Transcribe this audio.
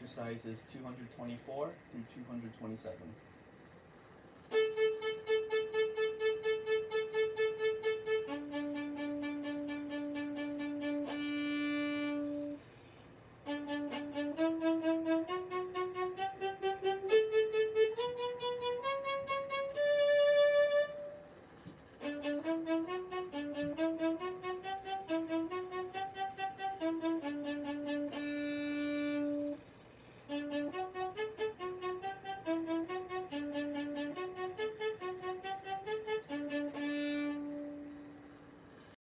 exercises two hundred twenty-four through two hundred twenty-seven.